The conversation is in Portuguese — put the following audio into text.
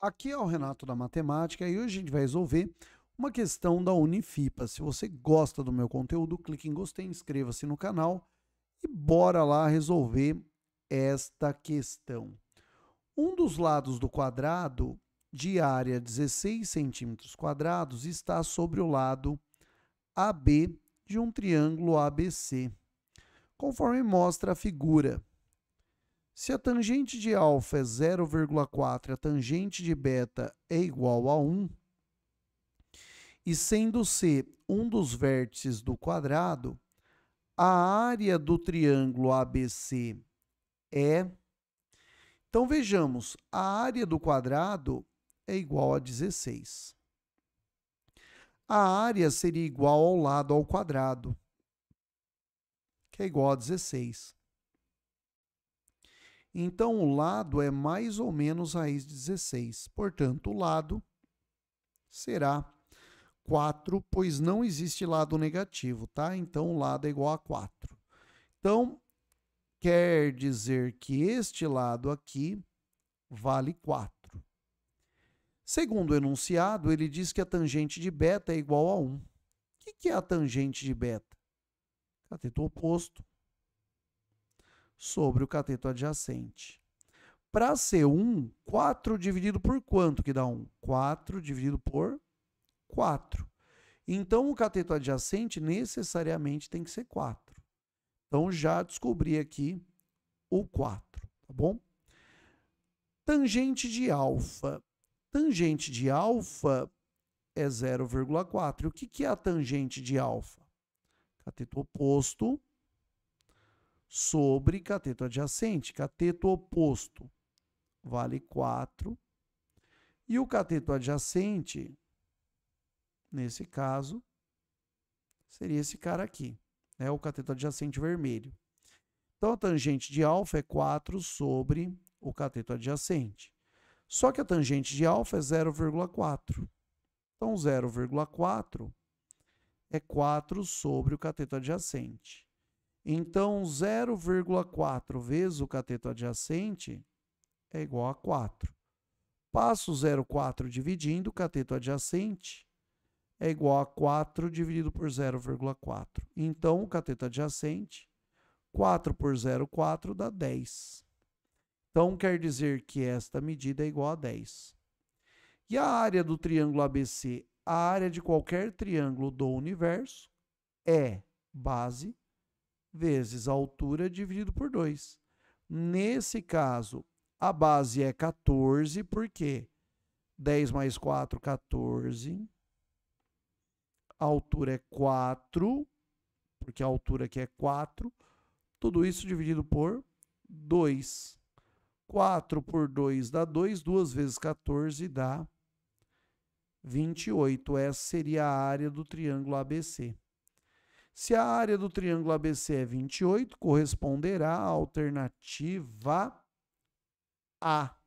Aqui é o Renato da Matemática e hoje a gente vai resolver uma questão da Unifipa. Se você gosta do meu conteúdo, clique em gostei, inscreva-se no canal e bora lá resolver esta questão. Um dos lados do quadrado de área 16 centímetros quadrados está sobre o lado AB de um triângulo ABC, conforme mostra a figura. Se a tangente de alfa é 0,4 a tangente de beta é igual a 1, e sendo C um dos vértices do quadrado, a área do triângulo ABC é. Então vejamos, a área do quadrado é igual a 16. A área seria igual ao lado ao quadrado, que é igual a 16. Então, o lado é mais ou menos raiz de 16. Portanto, o lado será 4, pois não existe lado negativo, tá? Então, o lado é igual a 4. Então, quer dizer que este lado aqui vale 4. Segundo o enunciado, ele diz que a tangente de beta é igual a 1. O que é a tangente de beta? Cateto oposto sobre o cateto adjacente. Para ser 1, 4 dividido por quanto que dá 1? 4 dividido por 4. Então, o cateto adjacente necessariamente tem que ser 4. Então, já descobri aqui o 4, tá bom? Tangente de alfa. Tangente de alfa é 0,4. O que, que é a tangente de alfa? Cateto oposto sobre cateto adjacente. Cateto oposto vale 4. E o cateto adjacente, nesse caso, seria esse cara aqui, né? o cateto adjacente vermelho. Então, a tangente de alfa é 4 sobre o cateto adjacente. Só que a tangente de alfa é 0,4. Então, 0,4 é 4 sobre o cateto adjacente. Então, 0,4 vezes o cateto adjacente é igual a 4. Passo 0,4 dividindo, o cateto adjacente é igual a 4 dividido por 0,4. Então, o cateto adjacente, 4 por 0,4 dá 10. Então, quer dizer que esta medida é igual a 10. E a área do triângulo ABC, a área de qualquer triângulo do universo, é base vezes a altura dividido por 2. Nesse caso, a base é 14, porque 10 mais 4, 14. A altura é 4, porque a altura aqui é 4. Tudo isso dividido por 2. 4 por 2 dá 2, 2 vezes 14 dá 28. Essa seria a área do triângulo ABC. Se a área do triângulo ABC é 28, corresponderá à alternativa A.